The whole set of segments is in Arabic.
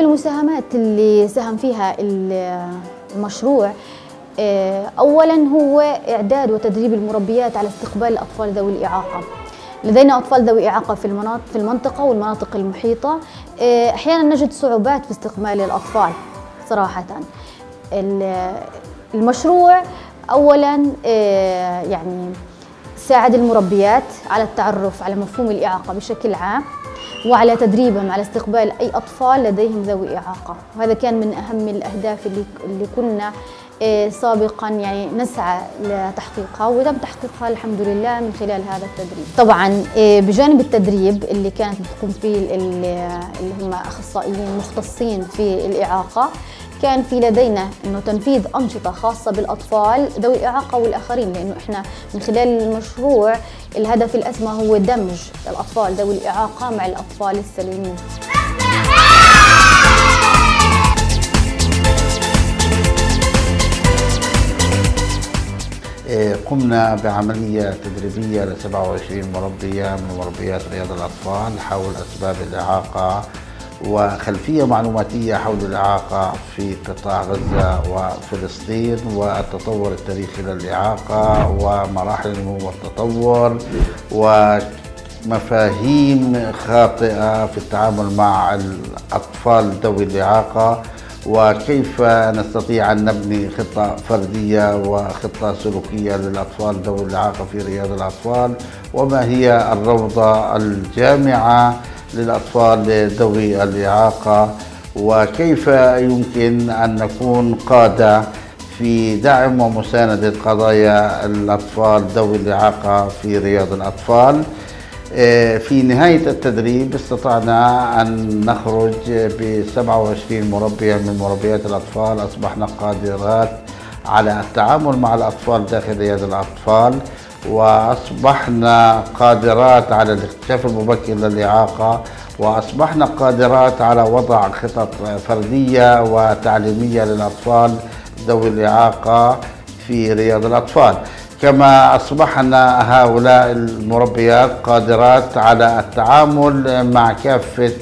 المساهمات اللي ساهم فيها المشروع آه، اولا هو إعداد وتدريب المربيات على استقبال الاطفال ذوي الإعاقة. لدينا أطفال ذوي إعاقة في المناطق في المنطقة والمناطق المحيطة. آه، أحيانا نجد صعوبات في استقبال الأطفال صراحة. المشروع اولا آه، يعني ساعد المربيات على التعرف على مفهوم الإعاقة بشكل عام. وعلى تدريبهم على استقبال أي أطفال لديهم ذوي إعاقة. وهذا كان من أهم الأهداف اللي اللي كنا آه، سابقا يعني نسعى لتحقيقها وتم تحقيقها الحمد لله من خلال هذا التدريب. طبعا آه، بجانب التدريب اللي كانت بتقوم فيه اللي هم أخصائيين مختصين في الإعاقة كان في لدينا إنه تنفيذ أنشطة خاصة بالأطفال ذوي الاعاقه والآخرين لأنه إحنا من خلال المشروع الهدف الاسمى هو دمج الأطفال ذوي الإعاقة مع الأطفال السليمين. إيه، قمنا بعملية تدريبية ل 27 مربية من مربيات رياض الأطفال حول أسباب الإعاقة. وخلفية معلوماتية حول الإعاقة في قطاع غزة وفلسطين والتطور التاريخي للإعاقة ومراحل النمو والتطور ومفاهيم خاطئة في التعامل مع الأطفال ذوي الإعاقة وكيف نستطيع أن نبني خطة فردية وخطة سلوكية للأطفال ذوي الإعاقة في رياض الأطفال وما هي الروضة الجامعة للأطفال ذوي الإعاقة وكيف يمكن أن نكون قادة في دعم ومساندة قضايا الأطفال ذوي الإعاقة في رياض الأطفال؟ آه، في نهاية التدريب استطعنا أن نخرج ب 27 مربية من مربيات الأطفال أصبحنا قادرات على التعامل مع الأطفال داخل رياض الأطفال. وأصبحنا قادرات على الاكتشاف المبكر للإعاقة وأصبحنا قادرات على وضع خطط فردية وتعليمية للأطفال ذوي الإعاقة في رياض الأطفال. كما أصبحنا هؤلاء المربيات قادرات على التعامل مع كافة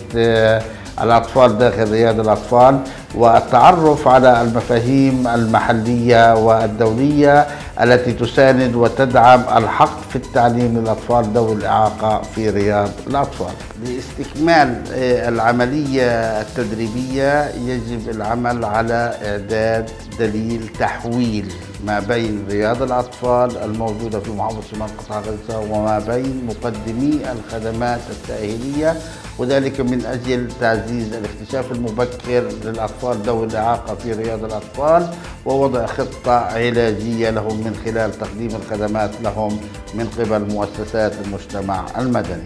الأطفال داخل رياض الأطفال والتعرف على المفاهيم المحلية والدولية التي تساند وتدعم الحق في التعليم للأطفال ذوي الإعاقة في رياض الأطفال. لاستكمال آه، العملية التدريبية يجب العمل على إعداد دليل تحويل. ما بين رياض الأطفال الموجودة في محافظة شمال قطاع غزة وما بين مقدمي الخدمات التأهيلية وذلك من أجل تعزيز الاكتشاف المبكر للأطفال ذوي الإعاقة في رياض الأطفال ووضع خطة علاجية لهم من خلال تقديم الخدمات لهم من قبل مؤسسات المجتمع المدني.